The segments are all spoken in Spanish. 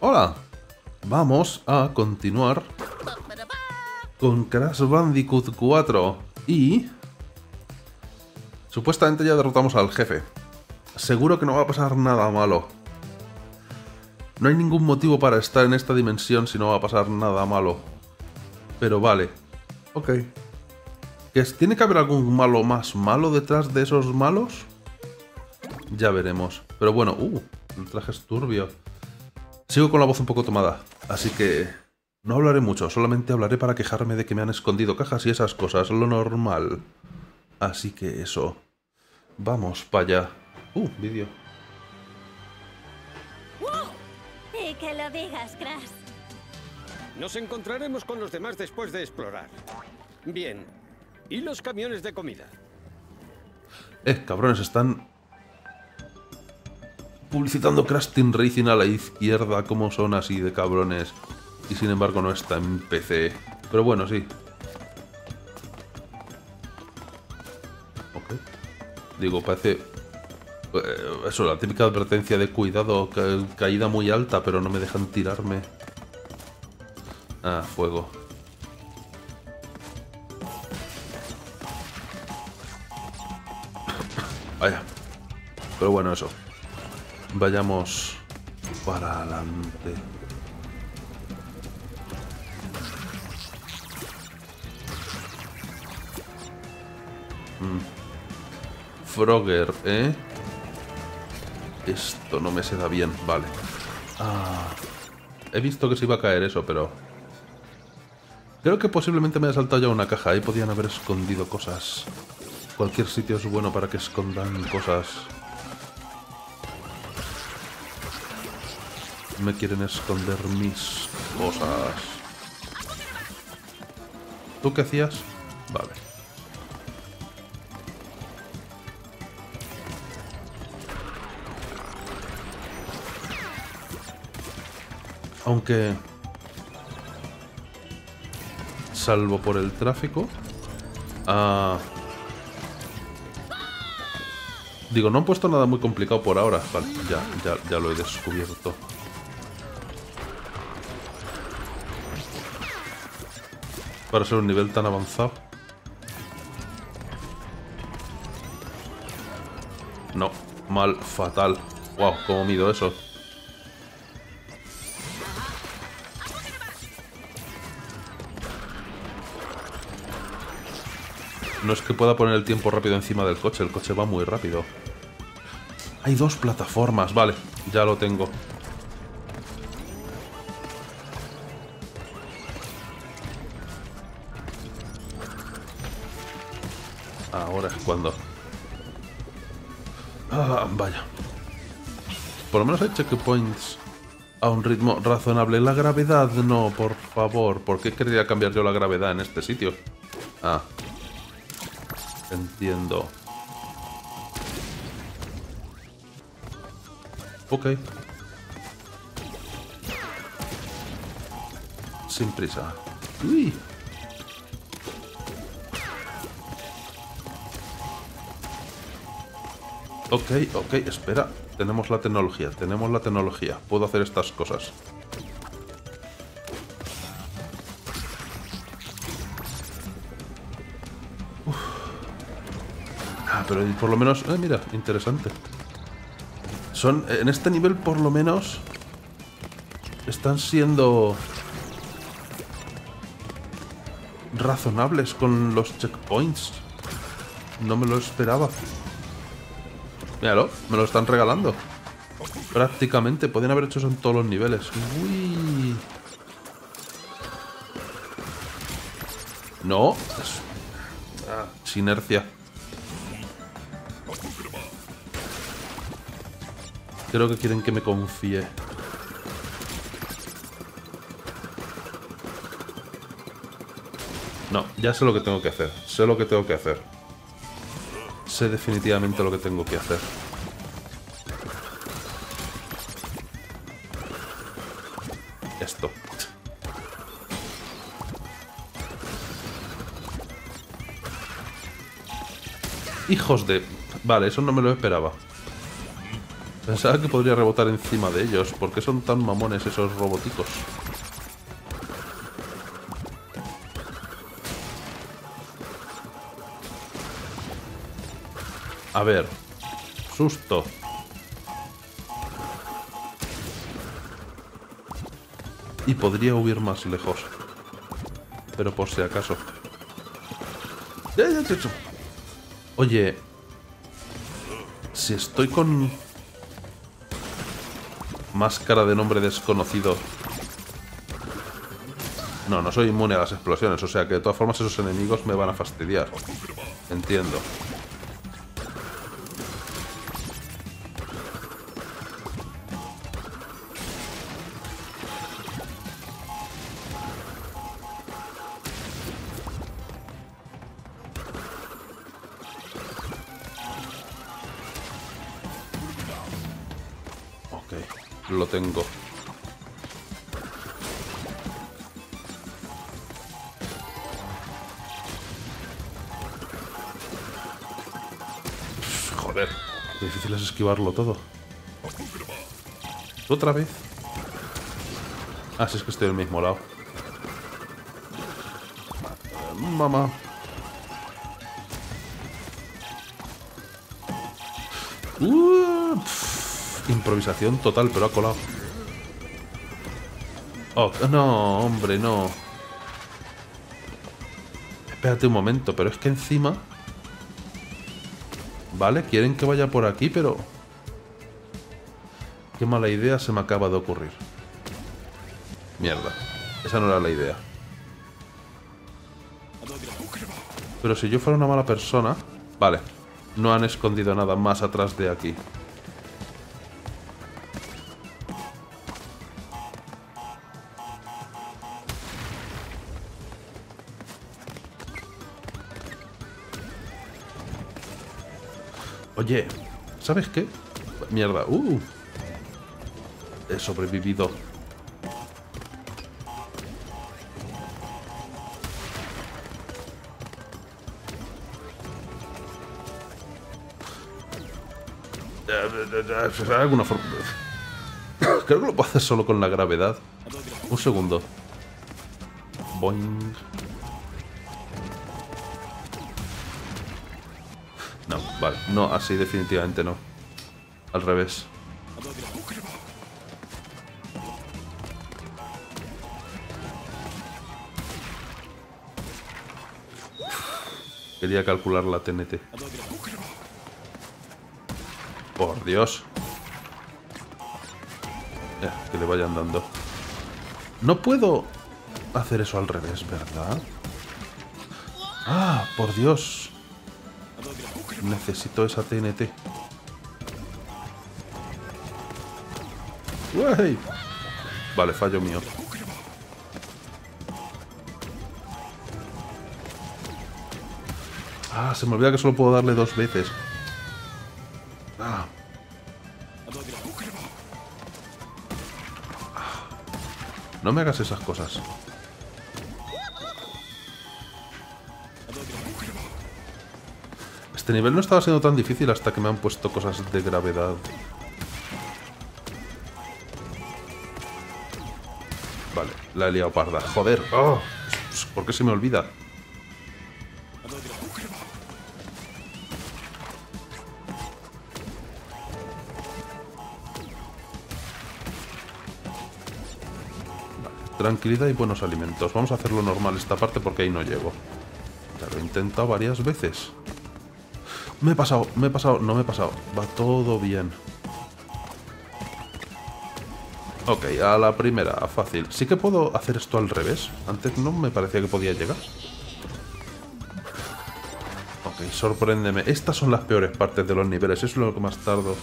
Hola. Vamos a continuar con Crash Bandicoot 4 y... Supuestamente ya derrotamos al jefe. Seguro que no va a pasar nada malo. No hay ningún motivo para estar en esta dimensión si no va a pasar nada malo. Pero vale. Ok. ¿Que ¿Tiene que haber algún malo más malo detrás de esos malos? Ya veremos. Pero bueno, uh, el traje es turbio. Sigo con la voz un poco tomada, así que no hablaré mucho, solamente hablaré para quejarme de que me han escondido cajas y esas cosas, lo normal. Así que eso. Vamos para allá. Uh, vídeo. Y que lo digas, Crash. Nos encontraremos con los demás después de explorar. Bien. ¿Y los camiones de comida? Eh, cabrones, están publicitando Crash Team Racing a la izquierda, como son así de cabrones. Y sin embargo no está en PC. Pero bueno, sí. Ok. Digo, parece... eh, Eso, la típica advertencia de cuidado, ca- caída muy alta, pero no me dejan tirarme. Ah, fuego. Vaya. Pero bueno, eso. Vayamos para adelante. Mm. Frogger, ¿eh? Esto no me se da bien, vale. Ah, he visto que se iba a caer eso, pero... Creo que posiblemente me haya saltado ya una caja. Ahí podían haber escondido cosas. Cualquier sitio es bueno para que escondan cosas. Me quieren esconder mis cosas. ¿Tú qué hacías? Vale. Aunque... Salvo por el tráfico. Ah... Digo, no han puesto nada muy complicado por ahora. Vale, ya, ya, ya lo he descubierto. Para ser un nivel tan avanzado. No, mal, fatal. Wow, cómo mido eso. No es que pueda poner el tiempo rápido encima del coche, el coche va muy rápido. Hay dos plataformas, vale, ya lo tengo. Ahora es cuando... Ah, vaya. Por lo menos hay checkpoints a un ritmo razonable. La gravedad no, por favor. ¿Por qué querría cambiar yo la gravedad en este sitio? Ah. Entiendo. Ok. Sin prisa. Uy. Ok, ok, espera. Tenemos la tecnología, tenemos la tecnología. Puedo hacer estas cosas. Uf. Ah, pero por lo menos... Eh, mira, interesante. Son... En este nivel, por lo menos... Están siendo... Razonables con los checkpoints. No me lo esperaba. Míralo, me lo están regalando. Prácticamente, podrían haber hecho eso en todos los niveles. Uy. No. Ah, sinercia. Creo que quieren que me confíe. No, ya sé lo que tengo que hacer. Sé lo que tengo que hacer. Sé definitivamente lo que tengo que hacer. Esto. Hijos de... Vale, eso no me lo esperaba. Pensaba que podría rebotar encima de ellos. ¿Por qué son tan mamones esos roboticos? A ver. Susto. Y podría huir más lejos. Pero por si acaso. Oye. Si estoy con... Máscara de nombre desconocido. No, no soy inmune a las explosiones, o sea que de todas formas esos enemigos me van a fastidiar. Entiendo. Esquivarlo todo. ¿Otra vez? Ah, si es que estoy al mismo lado. Mamá. Improvisación total, pero ha colado. Oh, no, hombre, no. Espérate un momento, pero es que encima... Vale, quieren que vaya por aquí, pero... Qué mala idea se me acaba de ocurrir. Mierda. Esa no era la idea. Pero si yo fuera una mala persona... Vale. No han escondido nada más atrás de aquí. Oye, ¿sabes qué? Mierda, uh. He sobrevivido. Alguna forma. Creo que lo puedo hacer solo con la gravedad. Un segundo. Boing. No, vale. No, así definitivamente no. Al revés. Quería calcular la TNT. Por Dios. Eh, que le vayan dando. No puedo hacer eso al revés, ¿verdad? Ah, por Dios. Necesito esa TNT. ¡Wey! Vale, fallo mío. Ah, se me olvida que solo puedo darle dos veces. Ah. No me hagas esas cosas. Este nivel no estaba siendo tan difícil hasta que me han puesto cosas de gravedad. Vale, la he liado parda. Joder. Oh, ¿Por qué se me olvida? Tranquilidad y buenos alimentos. Vamos a hacerlo normal esta parte porque ahí no llego. Ya lo he intentado varias veces. Me he pasado, me he pasado, no me he pasado. Va todo bien. Ok, a la primera, fácil. Sí que puedo hacer esto al revés. Antes no me parecía que podía llegar. Ok, sorpréndeme. Estas son las peores partes de los niveles. Eso es lo que más tardo.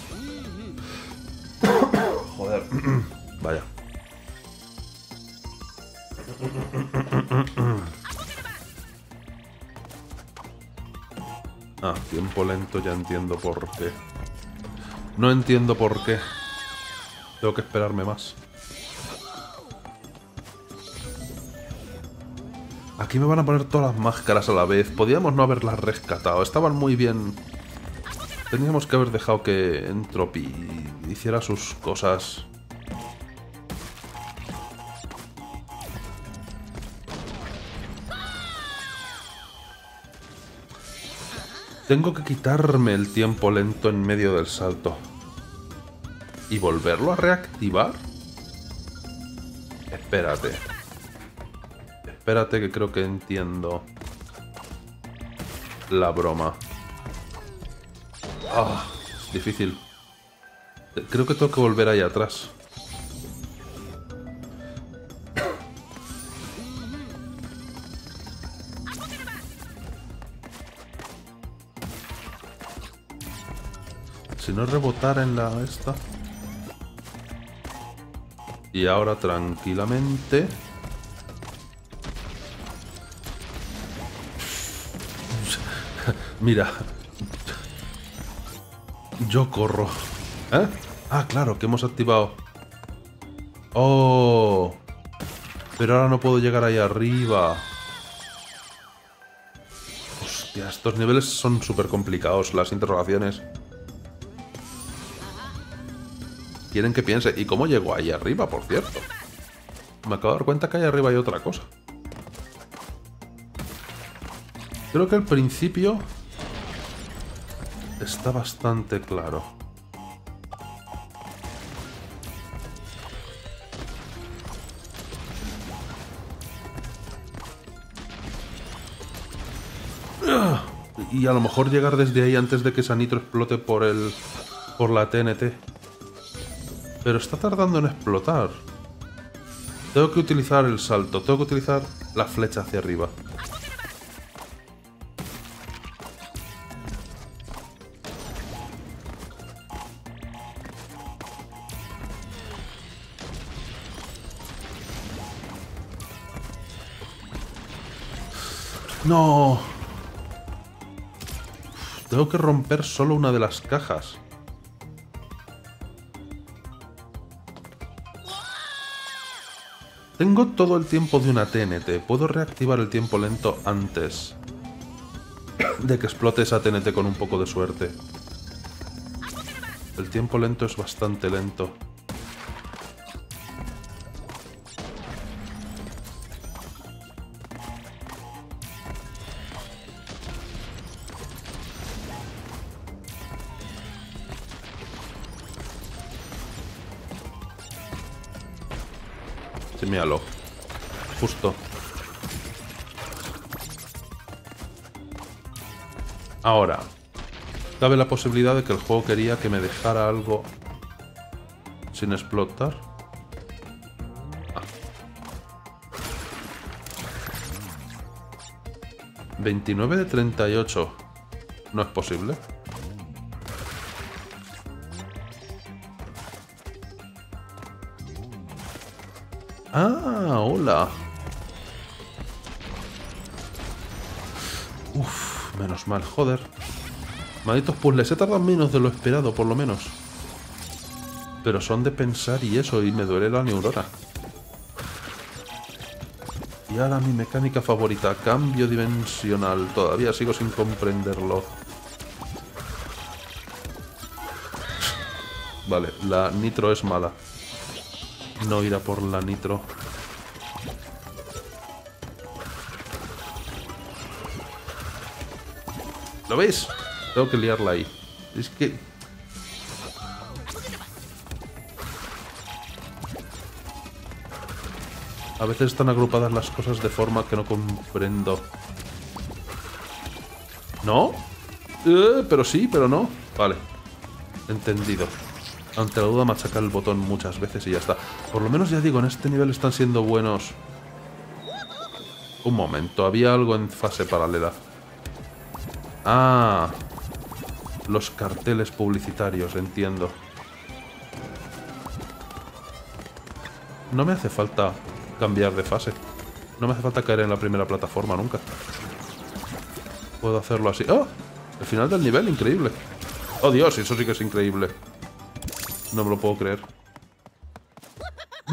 Lento, ya entiendo por qué. No entiendo por qué. Tengo que esperarme más. Aquí me van a poner todas las máscaras a la vez. Podíamos no haberlas rescatado. Estaban muy bien Teníamos que haber dejado que Entropy hiciera sus cosas. Tengo que quitarme el tiempo lento en medio del salto. ¿Y volverlo a reactivar? Espérate. Espérate que creo que entiendo la broma. Ah, difícil. Creo que tengo que volver ahí atrás. No rebotar en la esta. Y ahora tranquilamente. Mira. Yo corro. ¿Eh? Ah, claro, que hemos activado. Oh. Pero ahora no puedo llegar ahí arriba. Hostia, estos niveles son súper complicados, las interrogaciones. Quieren que piense. ¿Y cómo llegó ahí arriba, por cierto? Me acabo de dar cuenta que ahí arriba hay otra cosa. Creo que el principio está bastante claro. Y a lo mejor llegar desde ahí antes de que Sanitro explote por el... por la TNT. Pero está tardando en explotar. Tengo que utilizar el salto, tengo que utilizar la flecha hacia arriba. No. Tengo que romper solo una de las cajas. Tengo todo el tiempo de una TNT. Puedo reactivar el tiempo lento antes de que explote esa TNT con un poco de suerte. El tiempo lento es bastante lento. Ahora, cabe la posibilidad de que el juego quería que me dejara algo sin explotar. 29 de 38. ¿No es posible? Ah, hola. Uf, menos mal, joder. Malditos puzzles, he tardado menos de lo esperado, por lo menos. Pero son de pensar y eso, y me duele la neurona. Y ahora mi mecánica favorita, cambio dimensional. Todavía sigo sin comprenderlo. Vale, la nitro es mala no irá por la nitro. ¿Lo veis? Tengo que liarla ahí. Es que... A veces están agrupadas las cosas de forma que no comprendo. ¿No? Eh, pero sí, pero no. Vale. Entendido. Ante la duda machacar el botón muchas veces y ya está. Por lo menos ya digo, en este nivel están siendo buenos. Un momento, había algo en fase paralela. Ah, los carteles publicitarios, entiendo. No me hace falta cambiar de fase. No me hace falta caer en la primera plataforma nunca. Puedo hacerlo así. ¡Oh! El final del nivel, increíble. ¡Oh, Dios! Eso sí que es increíble. No me lo puedo creer.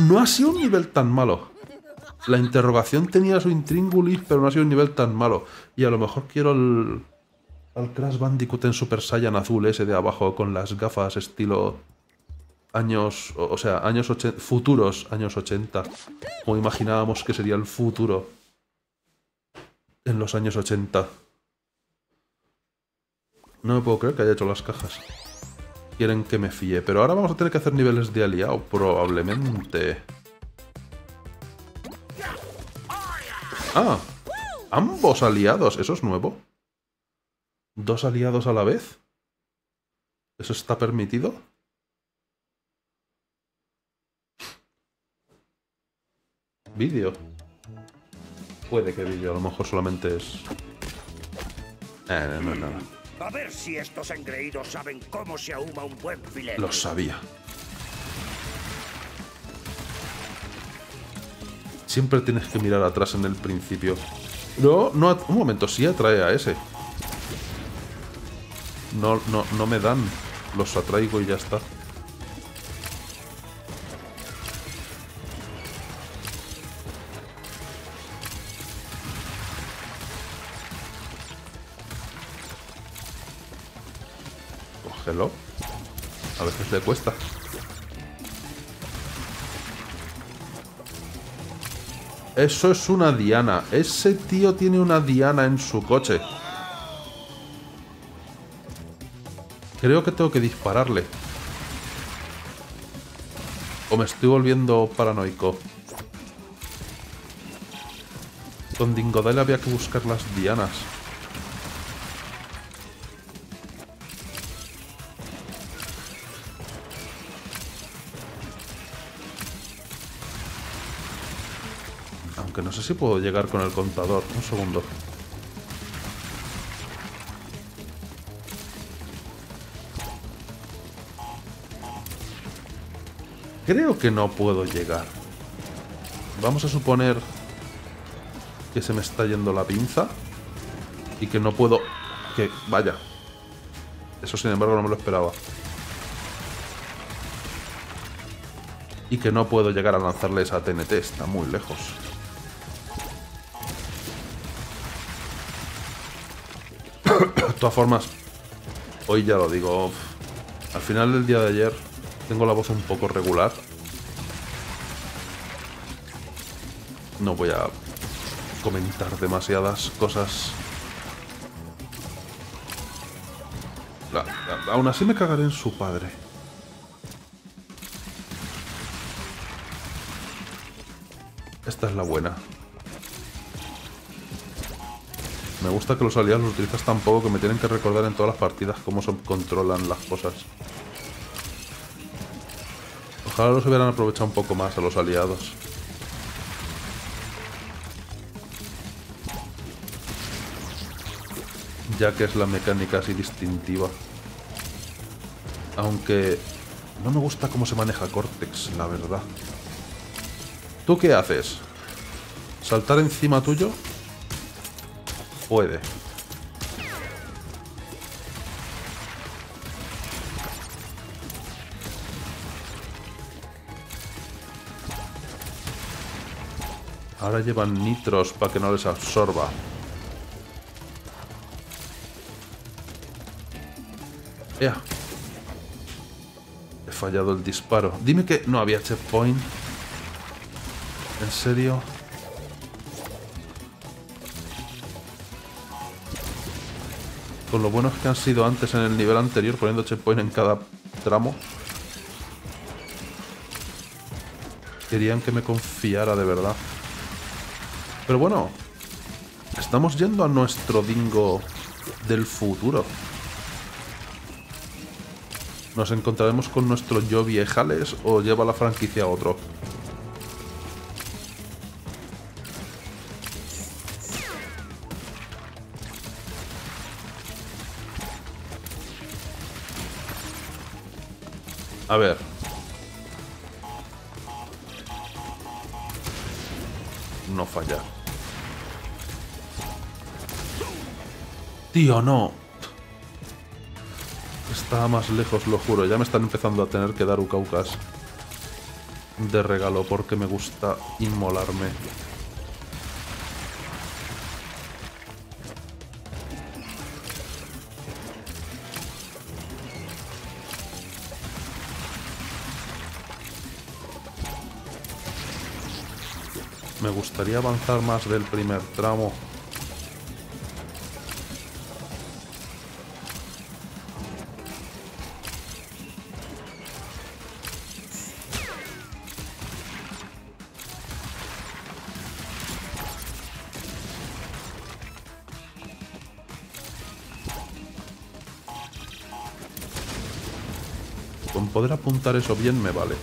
No ha sido un nivel tan malo. La interrogación tenía su intríngulis, pero no ha sido un nivel tan malo. Y a lo mejor quiero el... al Crash Bandicoot en Super Saiyan azul ese de abajo con las gafas estilo años, o sea, años 80, futuros años 80, como imaginábamos que sería el futuro en los años 80. No me puedo creer que haya hecho las cajas. Quieren que me fíe, pero ahora vamos a tener que hacer niveles de aliado, probablemente. Ah, ambos aliados, eso es nuevo. ¿Dos aliados a la vez? ¿Eso está permitido? Vídeo. Puede que vídeo, a lo mejor solamente es... Eh, no, no es nada. A ver si estos engreídos saben cómo se ahuma un buen filete. Lo sabía. Siempre tienes que mirar atrás en el principio. No, no, un momento, sí atrae a ese. No, no, no me dan. Los atraigo y ya está. Cógelo. A veces le cuesta. Eso es una diana. Ese tío tiene una diana en su coche. Creo que tengo que dispararle. O me estoy volviendo paranoico. Con Dingodile había que buscar las dianas. Aunque no sé si puedo llegar con el contador. Un segundo. Creo que no puedo llegar. Vamos a suponer que se me está yendo la pinza y que no puedo... Que vaya. Eso sin embargo no me lo esperaba. Y que no puedo llegar a lanzarle esa TNT, está muy lejos. De todas formas, hoy ya lo digo, al final del día de ayer tengo la voz un poco regular. No voy a comentar demasiadas cosas. Aún así me cagaré en su padre. Esta es la buena. Me gusta que los aliados los utilizas tan poco que me tienen que recordar en todas las partidas cómo se controlan las cosas. Ojalá los hubieran aprovechado un poco más a los aliados. Ya que es la mecánica así distintiva. Aunque no me gusta cómo se maneja Cortex, la verdad. ¿Tú qué haces? ¿Saltar encima tuyo? Puede. Ahora llevan nitros para que no les absorba. Ea. He fallado el disparo. Dime que no había checkpoint. ¿En serio? Con lo buenos que han sido antes en el nivel anterior, poniendo checkpoint en cada tramo. Querían que me confiara de verdad. Pero bueno, estamos yendo a nuestro dingo del futuro. ¿Nos encontraremos con nuestro yo viejales o lleva la franquicia a otro? A ver. Tío, no. Está más lejos, lo juro. Ya me están empezando a tener que dar Ukaukas de regalo porque me gusta inmolarme. Me gustaría avanzar más del primer tramo. Eso bien me vale.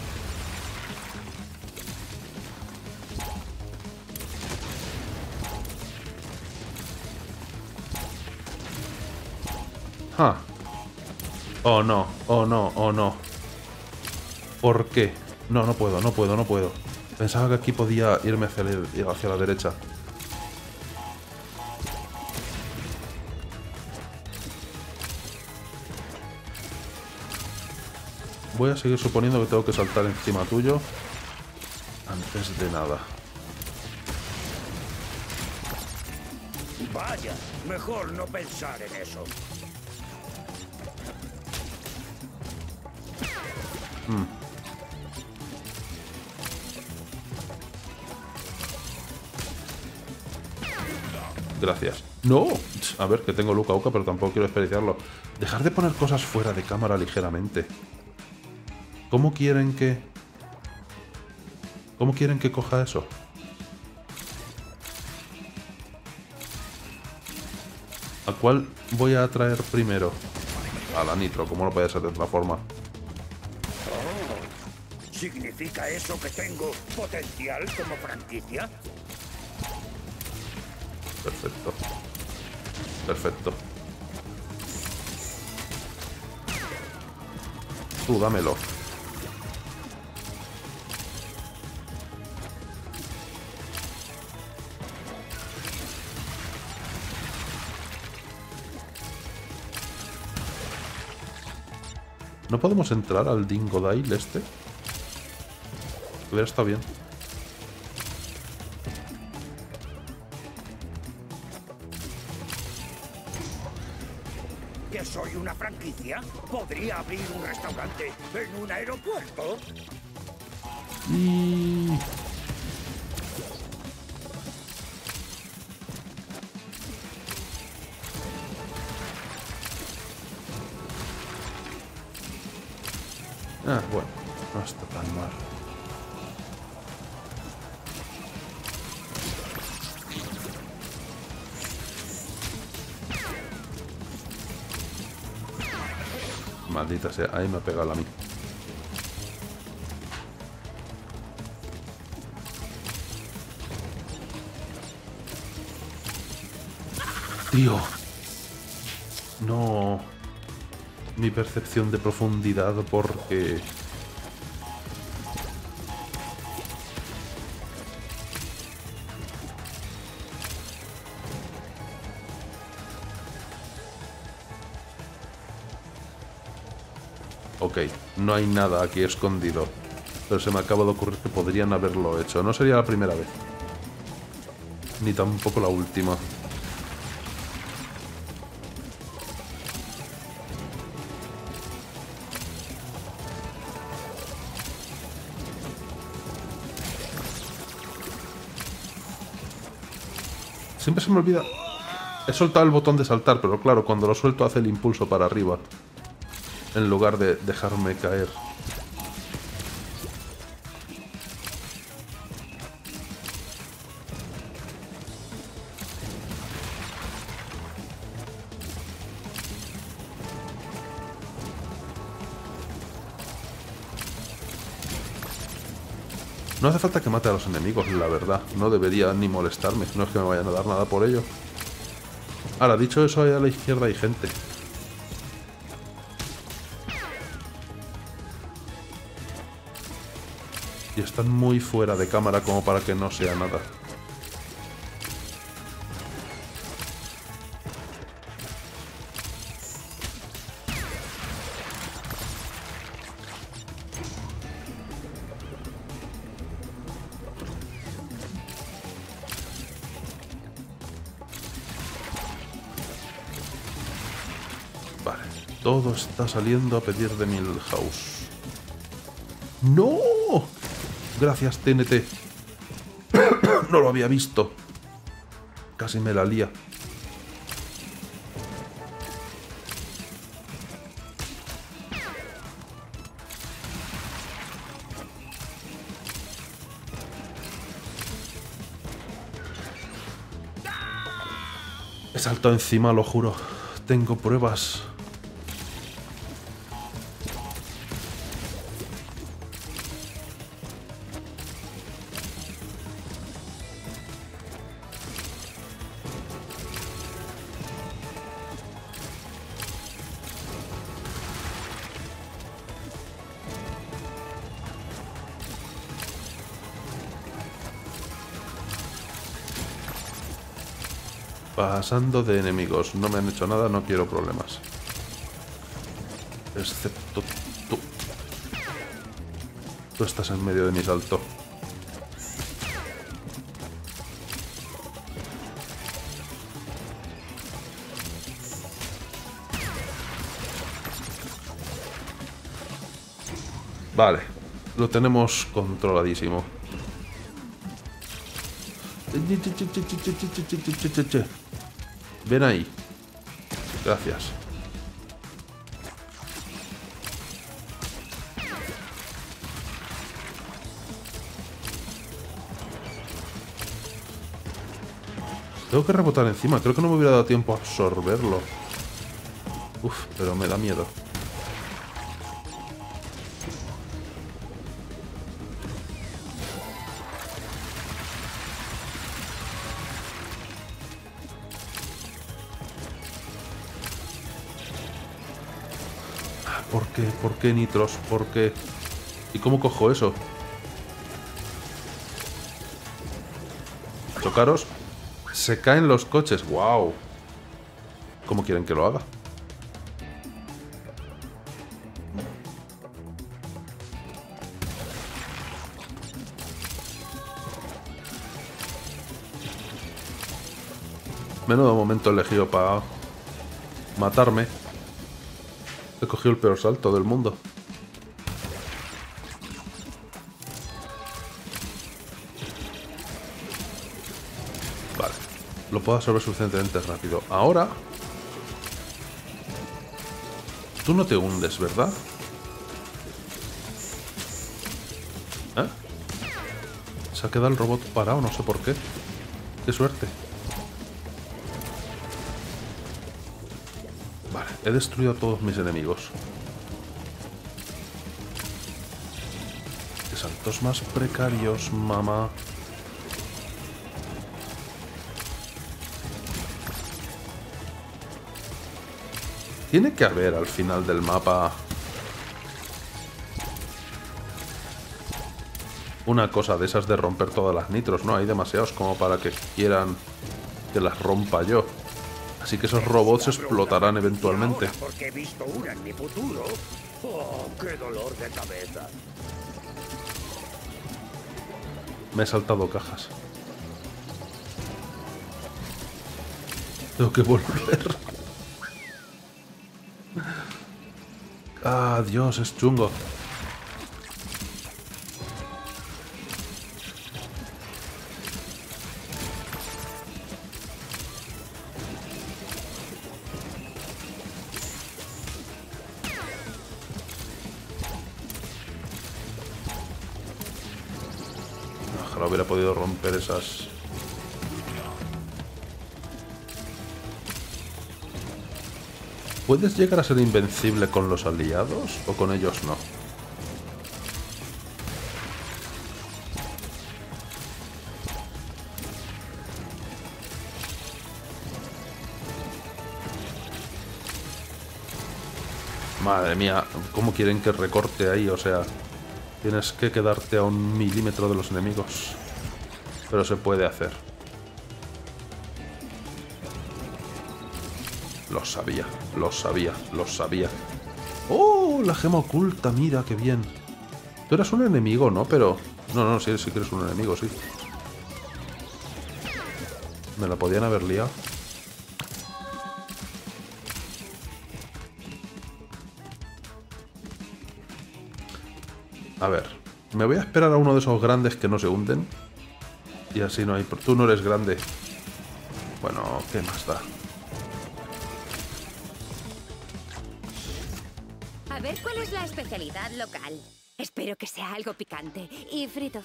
Ah. Oh no, oh no, oh no. ¿Por qué? No, no puedo, no puedo, no puedo. Pensaba que aquí podía irme hacia la derecha. Voy a seguir suponiendo que tengo que saltar encima tuyo antes de nada. Vaya, mejor no pensar en eso. Gracias. ¡No! A ver, que tengo Luca Uca, pero tampoco quiero desperdiciarlo. Dejar de poner cosas fuera de cámara ligeramente. ¿Cómo quieren que...? ¿Cómo quieren que coja eso? ¿A cuál voy a traer primero? A la Nitro, como no puede ser de otra forma. ¿Significa eso que tengo potencial como franquicia? Perfecto. Perfecto. Tú, dámelo. ¿No podemos entrar al Dingodile este? Hubiera estado bien. ¿Que soy una franquicia? ¿Podría abrir un restaurante en un aeropuerto? Y... Ah, bueno, no está tan mal. Maldita sea, ahí me ha pegado a mí. Tío. Mi percepción de profundidad porque... Ok, no hay nada aquí escondido. Pero se me acaba de ocurrir que podrían haberlo hecho. No sería la primera vez. Ni tampoco la última. Siempre se me olvida... He soltado el botón de saltar, pero claro, cuando lo suelto hace el impulso para arriba. En lugar de dejarme caer. No hace falta que mate a los enemigos, la verdad. No debería ni molestarme. No es que me vayan a dar nada por ello. Ahora, dicho eso, ahí a la izquierda hay gente. Y están muy fuera de cámara como para que no sea nada. Todo está saliendo a pedir de Milhouse. ¡No! Gracias, TNT. No lo había visto. Casi me la lía. He saltado encima, lo juro. Tengo pruebas. Pasando de enemigos. No me han hecho nada, no quiero problemas. Excepto tú. Tú estás en medio de mi salto. Vale, lo tenemos controladísimo. Ven ahí. Gracias. Tengo que rebotar encima. Creo que no me hubiera dado tiempo a absorberlo. Uf, pero me da miedo. Nitros? ¿Por qué? ¿Y cómo cojo eso? Chocaros. Se caen los coches. ¡Wow! ¿Cómo quieren que lo haga? Menudo momento elegido para matarme. He cogido el peor salto del mundo. Vale. Lo puedo absorber suficientemente rápido. Ahora... Tú no te hundes, ¿verdad? ¿Eh? Se ha quedado el robot parado, no sé por qué. Qué suerte. He destruido a todos mis enemigos. Saltos más precarios, mamá. Tiene que haber al final del mapa una cosa de esas de romper todas las nitros, ¿no? Hay demasiados como para que quieran que las rompa yo. Así que esos robots explotarán eventualmente. Ahora, porque he visto una en mi futuro. Oh, qué dolor de cabeza. Me he saltado cajas. Tengo que volver. Ah, Dios, es chungo. ¿Puedes llegar a ser invencible con los aliados o con ellos no? Madre mía, ¿cómo quieren que recorte ahí? O sea, tienes que quedarte a un milímetro de los enemigos. Pero se puede hacer. Lo sabía, lo sabía, lo sabía. ¡Oh! La gema oculta, mira, qué bien. Tú eras un enemigo, ¿no? Pero... No, no, sí, sí que eres un enemigo, sí. Me la podían haber liado. A ver, me voy a esperar a uno de esos grandes que no se hunden. Y así no hay... Tú no eres grande. Bueno, ¿qué más da? A ver cuál es la especialidad local. Espero que sea algo picante y frito.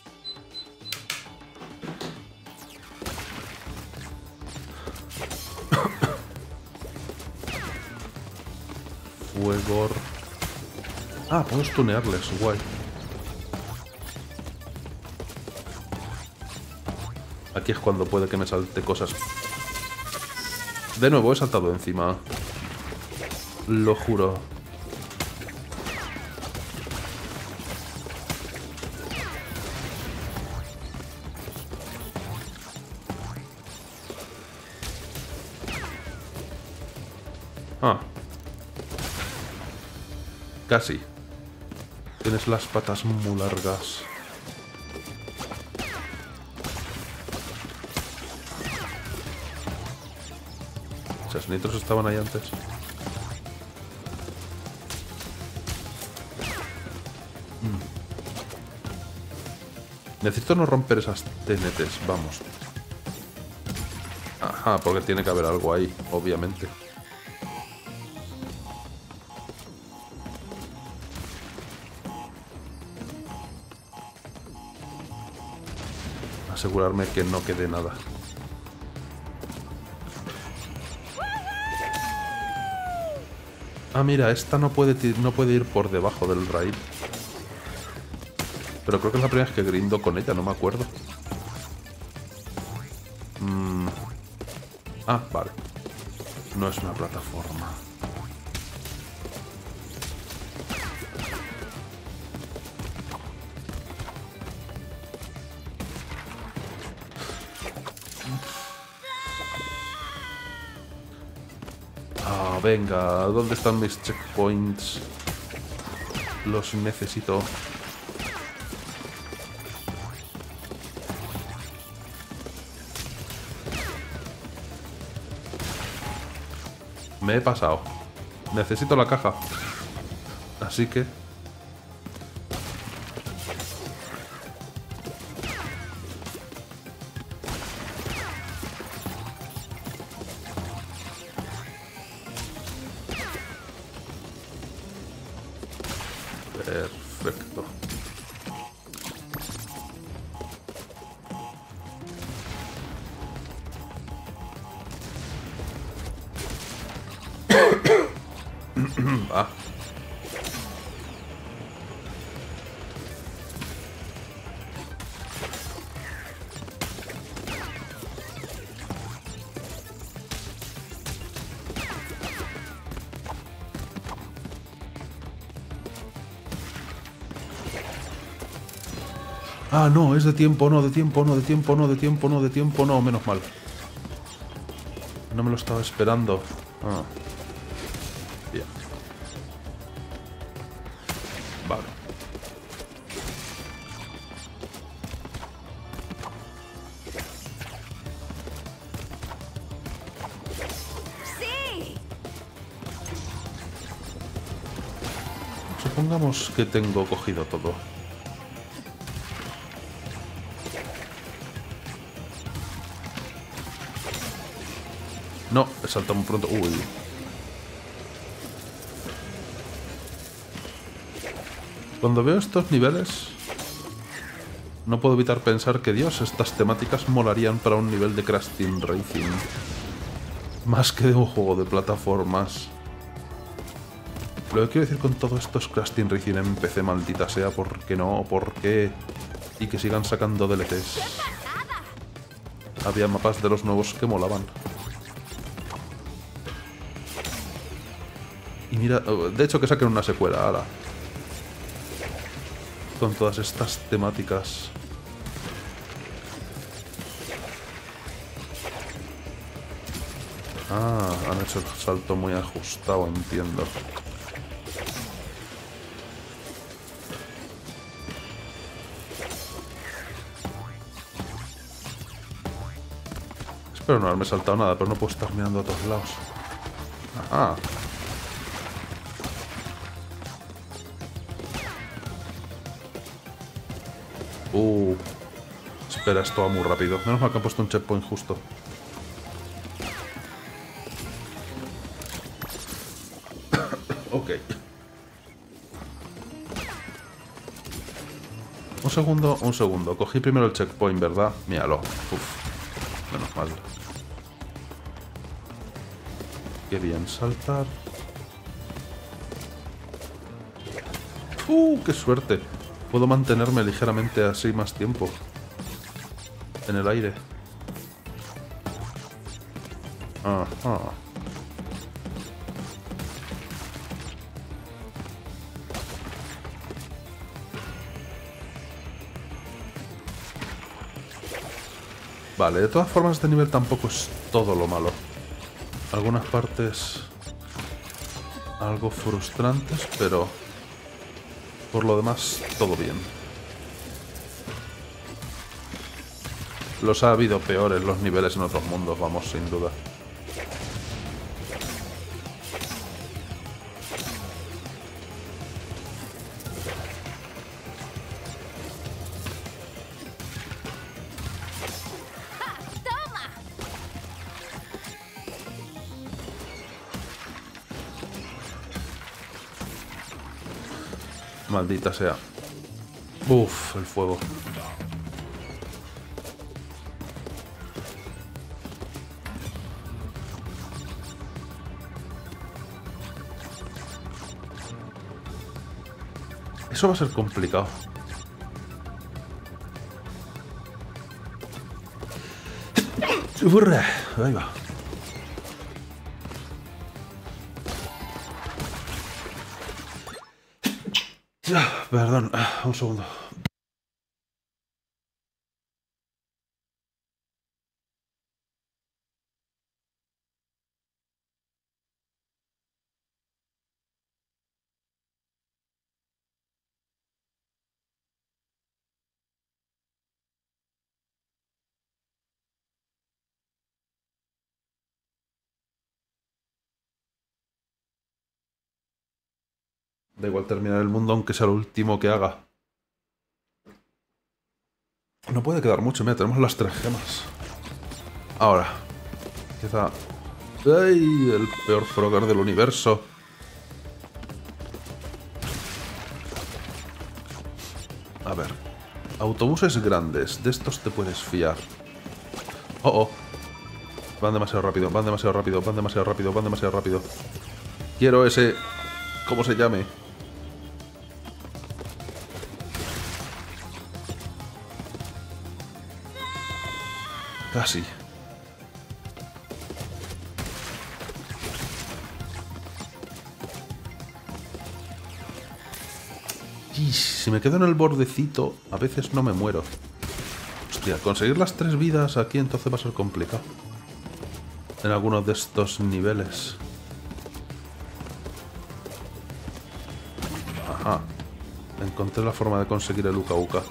Fuegor. Ah, puedo stunearles, guay. Aquí es cuando puede que me salte cosas. De nuevo, he saltado encima. Lo juro. Ah. Casi. Tienes las patas muy largas. Esas nitros estaban ahí antes. Mm. Necesito no romper esas TNTs, vamos. Ajá, porque tiene que haber algo ahí, obviamente. Asegurarme que no quede nada. Ah, mira, esta no puede, no puede ir por debajo del raid. Pero creo que es la primera vez que grindo con ella, no me acuerdo. Mm. Ah, vale. No es una plataforma. Venga, ¿dónde están mis checkpoints? Los necesito. Me he pasado. Necesito la caja. Así que... De tiempo, no, de tiempo, no, de tiempo, no, de tiempo, no, de tiempo, no, menos mal. No me lo estaba esperando. Ah. Bien. Vale. ¡Sí! Supongamos que tengo cogido todo. No, muy pronto. Uy. Cuando veo estos niveles, no puedo evitar pensar que, Dios, estas temáticas molarían para un nivel de Crash Racing. Más que de un juego de plataformas. Lo que quiero decir con todo esto es Crash Racing en PC, maldita sea, ¿por qué no? ¿Por qué? Y que sigan sacando DLCs. Había mapas de los nuevos que molaban. Mira, de hecho que saquen una secuela, ahora. Con todas estas temáticas. Ah, han hecho el salto muy ajustado, entiendo. Espero no haberme saltado nada, pero no puedo estar mirando a todos lados. Ajá. Espera, esto va muy rápido. Menos mal que han puesto un checkpoint justo. ok. Un segundo, un segundo. Cogí primero el checkpoint, ¿verdad? Míralo. Uf. Menos mal. Qué bien saltar. ¡Uh! ¡Qué suerte! Puedo mantenerme ligeramente así más tiempo. En el aire. Ajá. Vale, de todas formas este nivel tampoco es todo lo malo. Algunas partes algo frustrantes, pero por lo demás todo bien. Los ha habido peores los niveles en otros mundos, vamos, sin duda. Maldita sea. Uf, el fuego. Eso va a ser complicado. Ahí va. Perdón, ah, un segundo. Da igual terminar el mundo aunque sea lo último que haga. No puede quedar mucho, mira, tenemos las tres gemas. Ahora. Quizá... ¡Ay! El peor Frogger del universo. A ver. Autobuses grandes. De estos te puedes fiar. Oh, oh. Van demasiado rápido, van demasiado rápido, van demasiado rápido, van demasiado rápido. Quiero ese... ¿Cómo se llame? Casi. Y si me quedo en el bordecito, a veces no me muero. Hostia, conseguir las tres vidas aquí entonces va a ser complicado. En algunos de estos niveles. Ajá. Encontré la forma de conseguir el Uka Uka.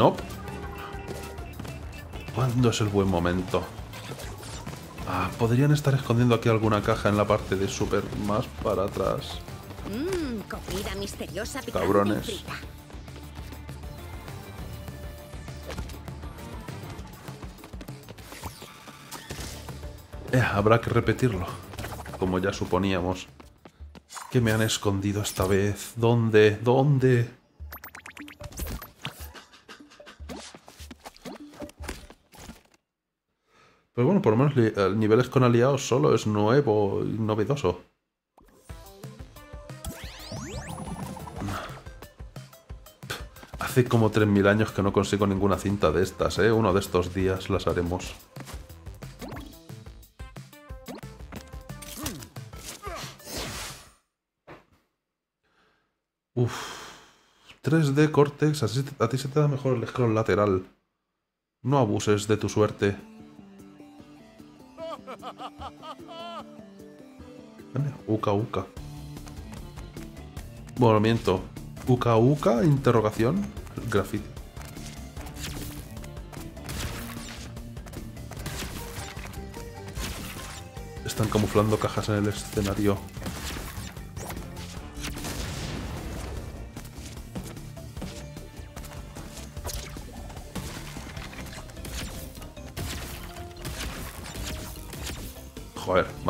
Nope. ¿Cuándo es el buen momento? Ah, podrían estar escondiendo aquí alguna caja en la parte de super más para atrás. Mmm, comida misteriosa Cabrones. frita. Eh, habrá que repetirlo. Como ya suponíamos. ¿Qué me han escondido esta vez? ¿Dónde? ¿Dónde? Pero bueno, por lo menos niveles con aliados solo es nuevo y novedoso. Hace como 3.000 años que no consigo ninguna cinta de estas, ¿eh? Uno de estos días las haremos. Uf. 3D Cortex, a ti se te da mejor el scroll lateral. No abuses de tu suerte. Uka Uka. Bueno, miento. Uka Uka, interrogación. Graffiti. Están camuflando cajas en el escenario.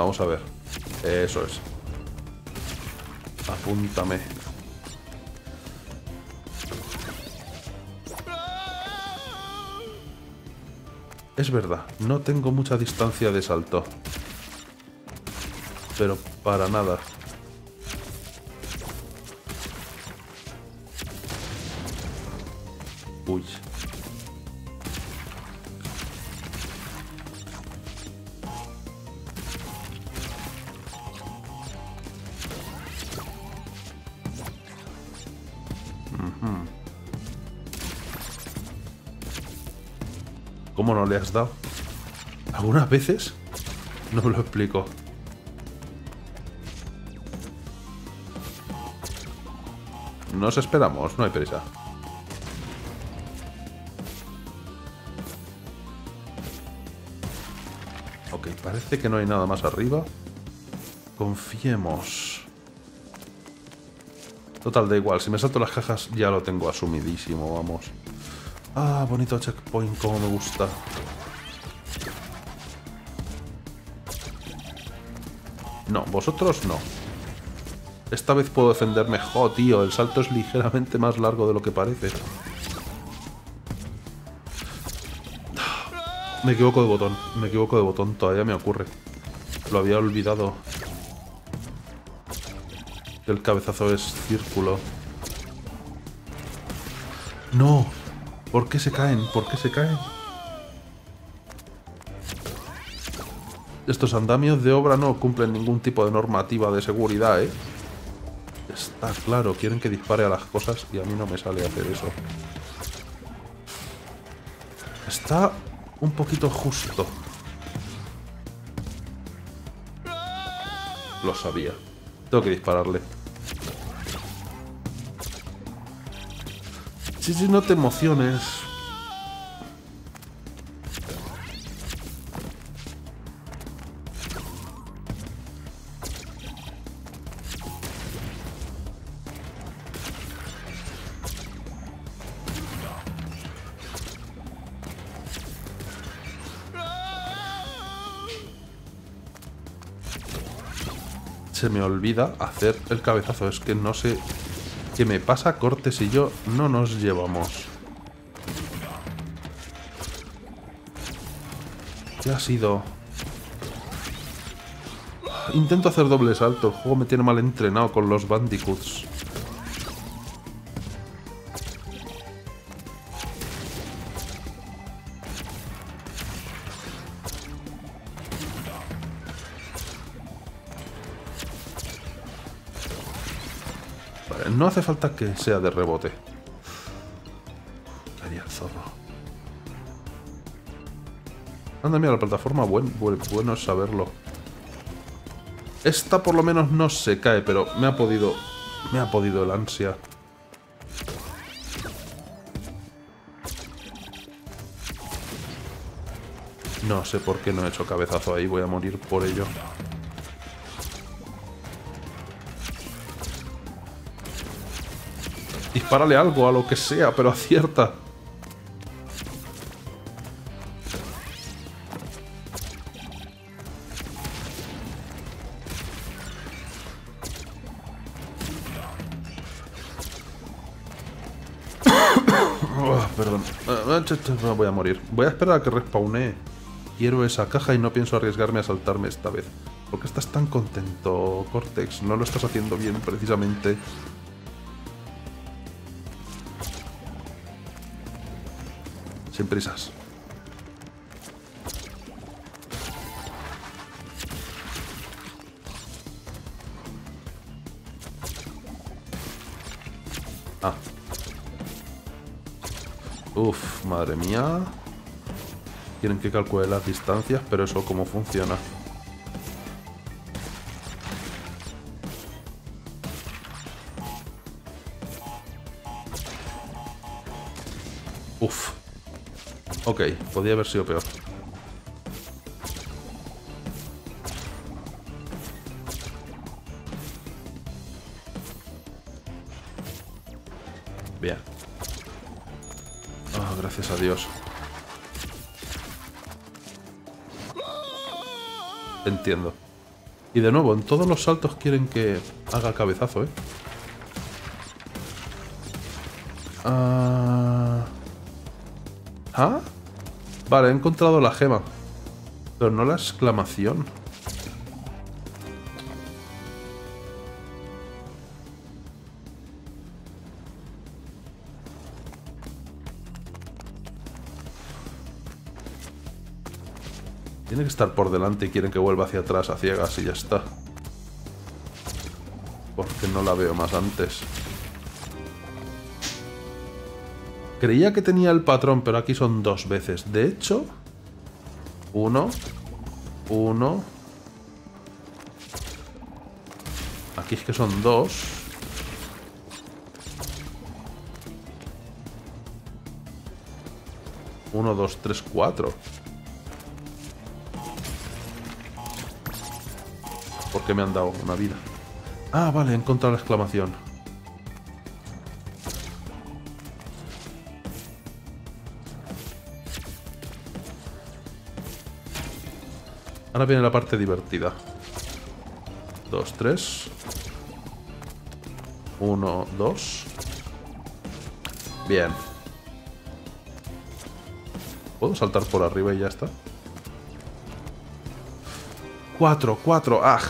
Vamos a ver. Eso es. Apúntame. Es verdad, no tengo mucha distancia de salto. Pero para nada. Uy. Le has dado? Algunas veces no lo explico. Nos esperamos, no hay prisa. Ok, parece que no hay nada más arriba. Confiemos. Total, da igual. Si me salto las cajas ya lo tengo asumidísimo, vamos. Ah, bonito checkpoint, como me gusta. No, vosotros no. Esta vez puedo defenderme. Jo, tío, el salto es ligeramente más largo de lo que parece. Me equivoco de botón. Me equivoco de botón. Todavía me ocurre. Lo había olvidado. El cabezazo es círculo. ¡No! ¿Por qué se caen? ¿Por qué se caen? Estos andamios de obra no cumplen ningún tipo de normativa de seguridad, ¿eh? Está claro, quieren que dispare a las cosas y a mí no me sale hacer eso. Está un poquito justo. Lo sabía. Tengo que dispararle. Sí, sí, no te emociones. Me olvida hacer el cabezazo. Es que no sé qué me pasa. Cortes y yo no nos llevamos. ¿Qué ha sido? Intento hacer doble salto. El juego me tiene mal entrenado con los bandicoots. No hace falta que sea de rebote. ¿Qué haría el zorro? Anda, mira, la plataforma, buen- bueno es saberlo. Esta por lo menos no se cae, pero me ha podido... Me ha podido el ansia. No sé por qué no he hecho cabezazo ahí, voy a morir por ello. Dispárale algo, a lo que sea, pero acierta. Oh, perdón. Ah, no, Voy a morir. Voy a esperar a que respawnee. Quiero esa caja y no pienso arriesgarme a saltarme esta vez. ¿Por qué estás tan contento, Cortex? No lo estás haciendo bien, precisamente. Sin prisas. Ah. Uf, madre mía. Quieren que calcule las distancias, pero eso cómo funciona. Uf. Ok, podía haber sido peor. Bien. Ah, gracias a Dios. Entiendo. Y de nuevo, en todos los saltos quieren que haga cabezazo, ¿eh? Ah... ¿Ah? Vale, he encontrado la gema. Pero no la exclamación. Tiene que estar por delante y quieren que vuelva hacia atrás a ciegas y ya está. Porque no la veo más antes. Creía que tenía el patrón, pero aquí son dos veces. De hecho... Uno. Uno. Aquí es que son dos. Uno, dos, tres, cuatro. ¿Por qué me han dado una vida? Ah, vale, he encontrado la exclamación. Ahora viene la parte divertida. Dos, tres. Uno, dos. Bien. ¿Puedo saltar por arriba y ya está? Cuatro, cuatro. ¡Ah!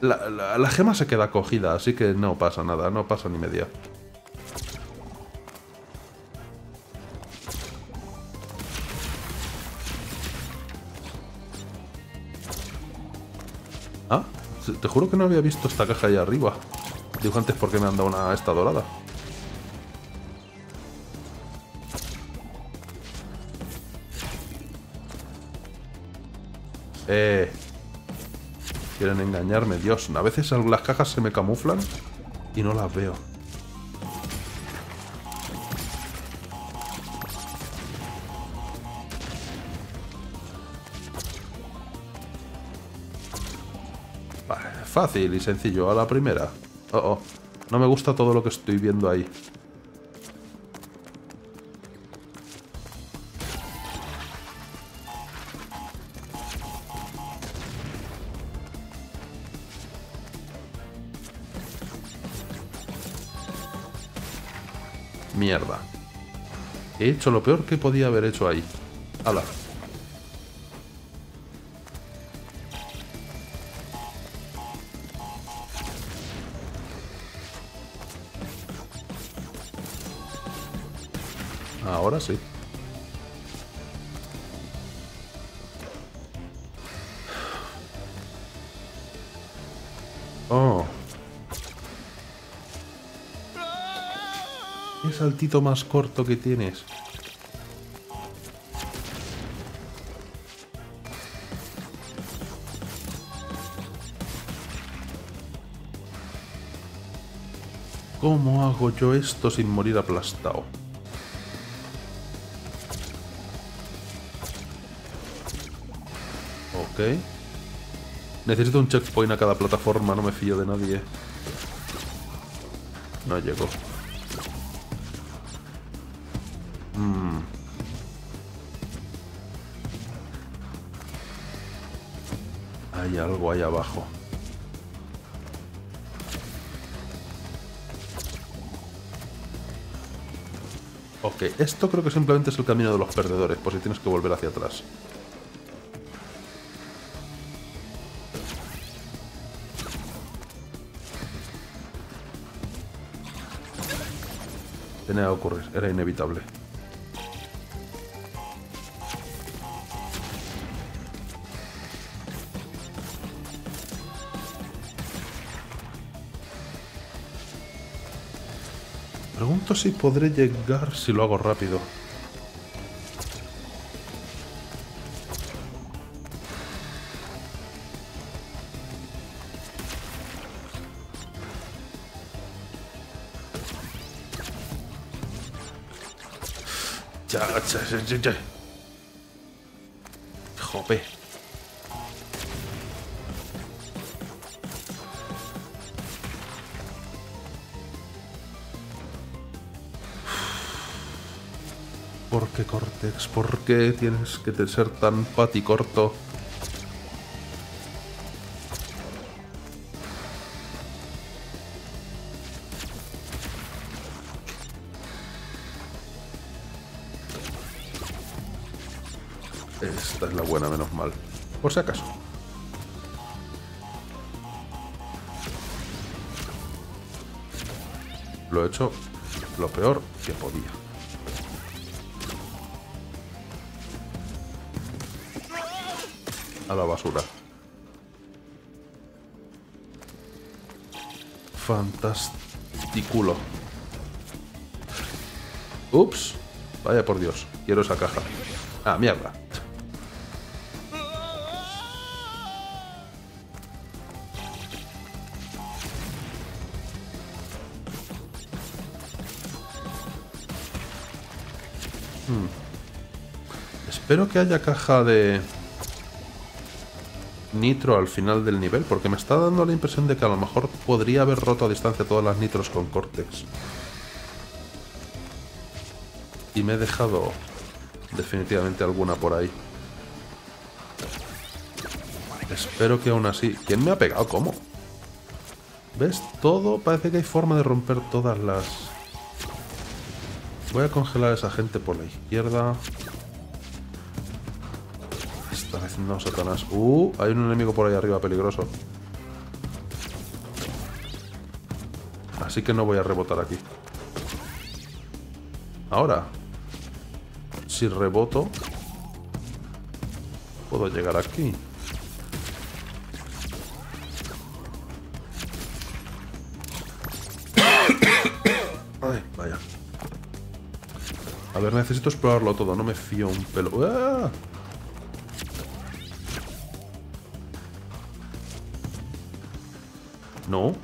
La, la, la gema se queda cogida, así que no pasa nada, no pasa ni media. Te juro que no había visto esta caja ahí arriba. Digo antes porque me han dado una esta dorada. Eh. Quieren engañarme, Dios. A veces las cajas se me camuflan y no las veo. Fácil y sencillo. A la primera. Oh, oh. No me gusta todo lo que estoy viendo ahí. Mierda. He hecho lo peor que podía haber hecho ahí. Hala. Saltito más corto que tienes? ¿Cómo hago yo esto sin morir aplastado? Ok. Necesito un checkpoint a cada plataforma, no me fío de nadie. No llego. Mm. Hay algo ahí abajo. Ok, esto creo que simplemente es el camino de los perdedores, por si tienes que volver hacia atrás. Tenía que ocurrir, era inevitable. Si podré llegar si lo hago rápido. Ya, ya, ya, ¿por qué tienes que ser tan paticorto? Esta es la buena, menos mal. Por si acaso. Lo he hecho lo peor que podía. A la basura. Fantasticulo. Ups. Vaya por Dios. Quiero esa caja. Ah, mierda. Hmm. Espero que haya caja de nitro al final del nivel, porque me está dando la impresión de que a lo mejor podría haber roto a distancia todas las nitros con Cortex. Y me he dejado definitivamente alguna por ahí. Espero que aún así... ¿Quién me ha pegado? ¿Cómo? ¿Ves? Todo parece que hay forma de romper todas las... Voy a congelar a esa gente por la izquierda. Haciendo Satanás. Uh, hay un enemigo por ahí arriba peligroso. Así que no voy a rebotar aquí. Ahora, si reboto, puedo llegar aquí. Ay, vaya. A ver, necesito explorarlo todo, no me fío un pelo. ¡Ah! No.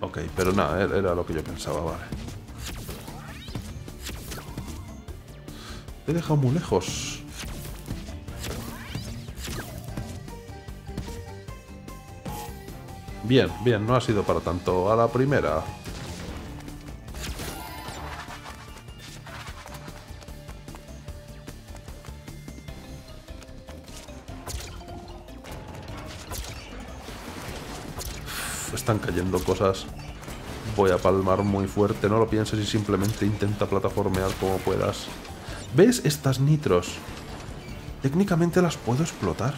Ok, pero nada, era lo que yo pensaba, vale. He dejado muy lejos. Bien, bien, no ha sido para tanto. A la primera. Están cayendo cosas. Voy a palmar muy fuerte, no lo pienses y simplemente intenta plataformear como puedas. ¿Ves estas nitros? Técnicamente las puedo explotar.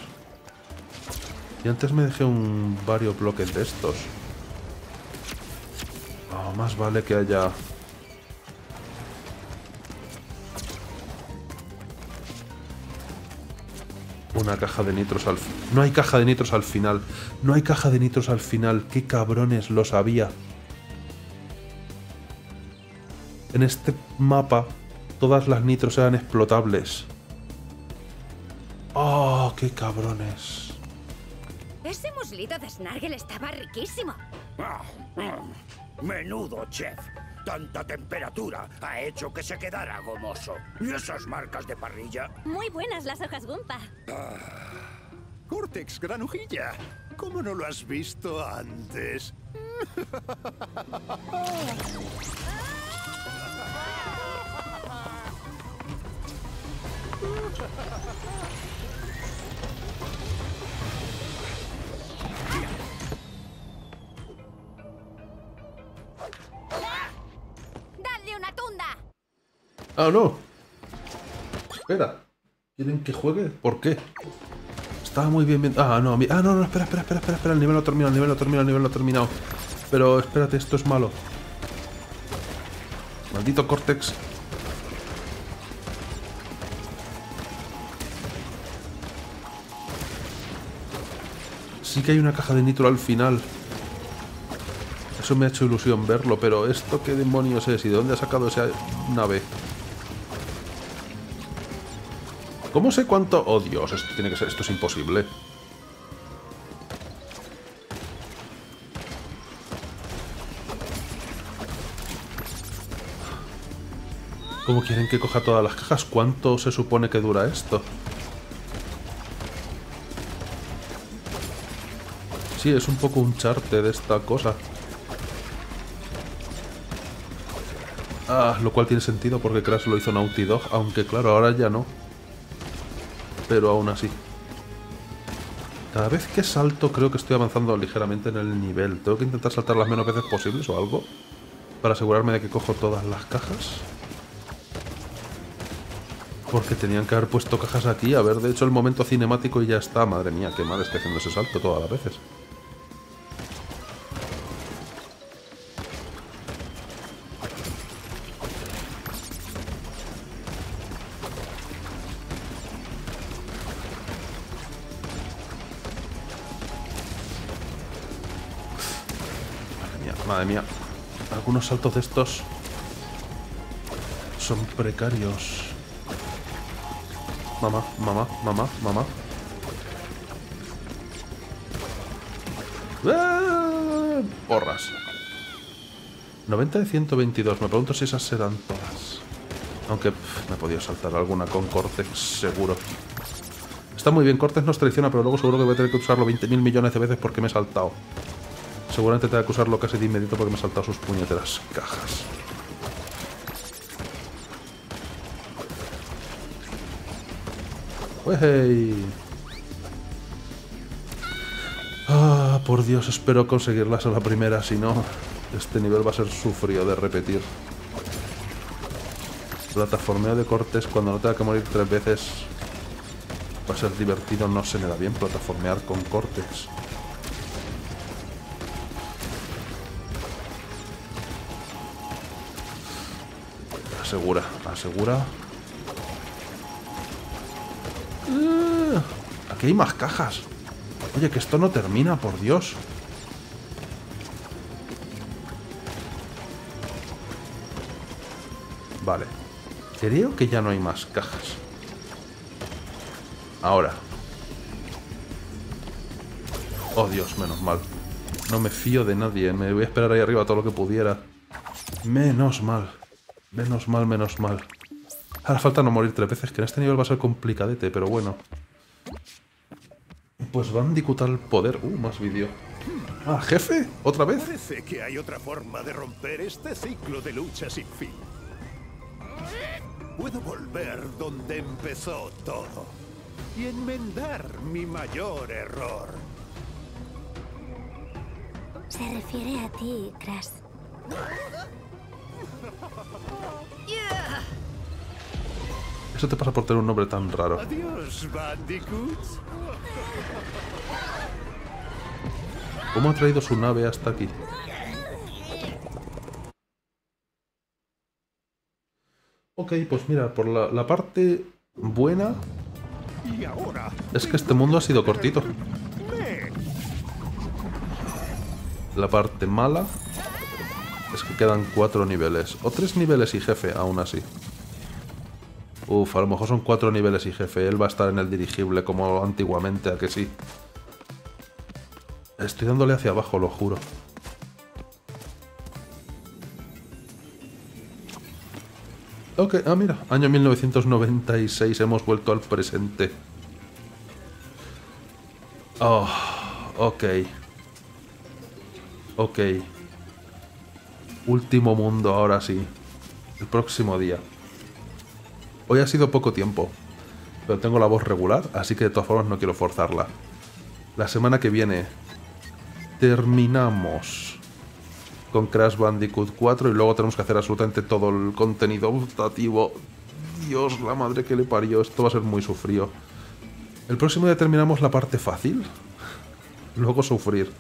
Y antes me dejé un varios bloques de estos. Oh, más vale que haya... Una caja de nitros al... fi- No hay caja de nitros al final. No hay caja de nitros al final. ¡Qué cabrones lo sabía! En este mapa, todas las nitros eran explotables. ¡Oh, qué cabrones! Ese muslito de Snargle estaba riquísimo. Ah, mm, Menudo chef. Tanta temperatura ha hecho que se quedara gomoso. ¿Y esas marcas de parrilla? Muy buenas las hojas Gumpa. Cortex, granujilla. ¿Cómo no lo has visto antes? ¡Ah, no! Espera. ¿Quieren que juegue? ¿Por qué? Estaba muy bien bien... Ah, no, a mí... Ah, no, no, espera, espera, espera, espera, espera. El nivel lo terminado, el nivel lo terminado, el nivel lo he terminado. Pero espérate, esto es malo. Maldito Cortex. Sí que hay una caja de nitro al final. Eso me ha hecho ilusión verlo, pero ¿esto qué demonios es? ¿Y de dónde ha sacado esa nave? ¿Cómo sé cuánto...? Oh, Dios, esto tiene que ser... Esto es imposible. ¿Cómo quieren que coja todas las cajas? ¿Cuánto se supone que dura esto? Sí, es un poco un charte de esta cosa. Ah, lo cual tiene sentido porque Crash lo hizo Naughty Dog, aunque claro, ahora ya no pero aún así. Cada vez que salto creo que estoy avanzando ligeramente en el nivel. Tengo que intentar saltar las menos veces posibles o algo para asegurarme de que cojo todas las cajas. Porque tenían que haber puesto cajas aquí, haber de hecho el momento cinemático y ya está. Madre mía, qué mal estoy haciendo ese salto todas las veces. Algunos saltos de estos son precarios. Mamá, mamá, mamá, mamá. ¡Ah! Porras. 90 de 122. Me pregunto si esas serán todas. Aunque me he podido saltar alguna con Cortex, seguro. Está muy bien, Cortex nos traiciona, pero luego seguro que voy a tener que usarlo 20.000 millones de veces porque me he saltado. Seguramente tengo que usarlo casi de inmediato porque me he saltado sus puñeteras cajas. ¡Wey! Ah, por Dios, espero conseguirlas a la primera, si no, este nivel va a ser sufrido de repetir. Plataformeo de cortes cuando no tenga que morir tres veces va a ser divertido, no se me da bien plataformear con cortes. Asegura, asegura. Ah, Aquí hay más cajas. Oye, que esto no termina, por Dios. Vale. Creo que ya no hay más cajas. Ahora. Oh, Dios, menos mal. No me fío de nadie. Me voy a esperar ahí arriba todo lo que pudiera. Menos mal. Menos mal, menos mal. Ahora falta no morir tres veces, que en este nivel va a ser complicadete, pero bueno. Pues Bandicoot al poder. Uh, más vídeo. Ah, jefe, otra vez. Parece que hay otra forma de romper este ciclo de lucha sin fin. Puedo volver donde empezó todo y enmendar mi mayor error. Se refiere a ti, Crash. Eso te pasa por tener un nombre tan raro. Adiós. ¿Cómo ha traído su nave hasta aquí? Ok, pues mira, por la, la parte buena es que este mundo ha sido cortito. La parte mala es que quedan cuatro niveles. O tres niveles y jefe, aún así. Uf, a lo mejor son cuatro niveles y jefe. Él va a estar en el dirigible como antiguamente, a que sí. Estoy dándole hacia abajo, lo juro. Ok, ah mira, año 1996, hemos vuelto al presente. Oh, ok. Ok. Último mundo, ahora sí. El próximo día. Hoy ha sido poco tiempo, pero tengo la voz regular, así que de todas formas no quiero forzarla. La semana que viene terminamos con Crash Bandicoot 4 y luego tenemos que hacer absolutamente todo el contenido optativo. Dios, la madre que le parió, esto va a ser muy sufrido. El próximo día terminamos la parte fácil, luego sufrir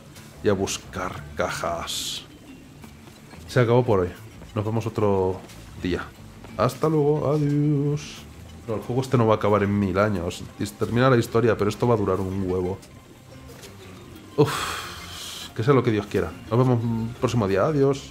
y a buscar cajas. Se acabó por hoy. Nos vemos otro día. Hasta luego, adiós. El juego este no va a acabar en mil años. Termina la historia, pero esto va a durar un huevo. Uf, que sea lo que Dios quiera. Nos vemos el próximo día. Adiós.